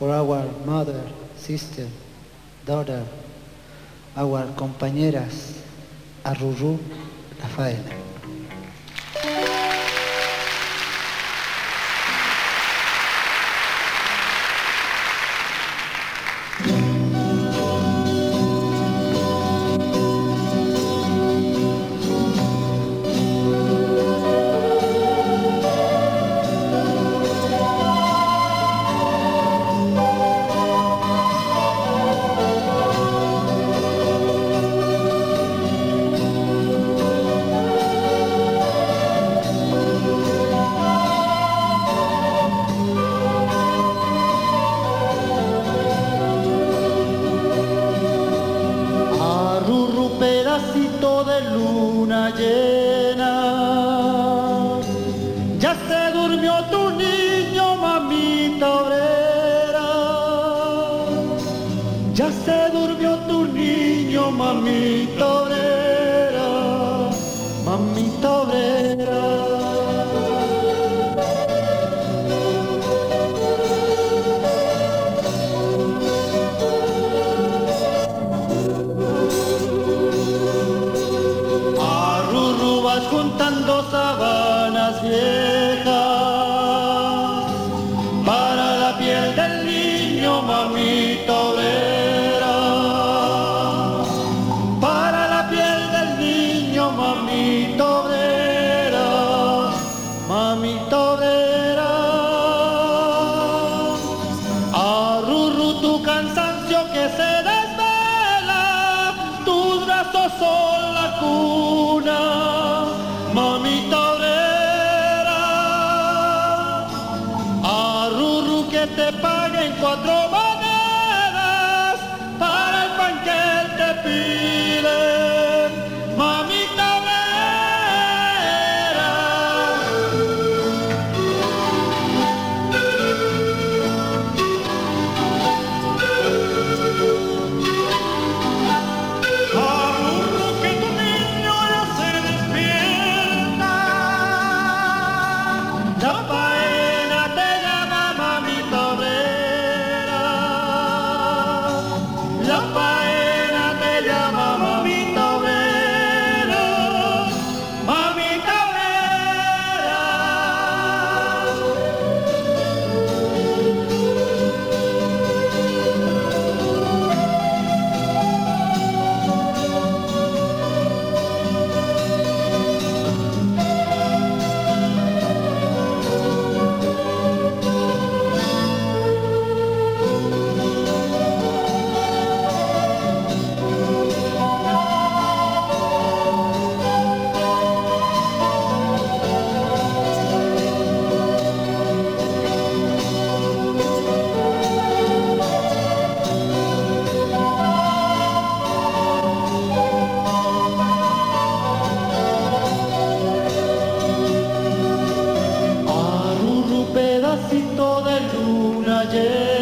for our mother, sister, daughter, our compañeras, Arrurú, Rafaela. De luna llena. Ya se durmió tu niño, mamita obrera. Ya se durmió tu niño, mamita obrera. Mamita obrera. Juntando sabanas viejas para la piel del niño, mamita obrera. Para la piel del niño, mamita obrera, mamita obrera. Arrurru tu cansancio que se te paguen cuatro monedas Yeah. Pedacito de luna llena.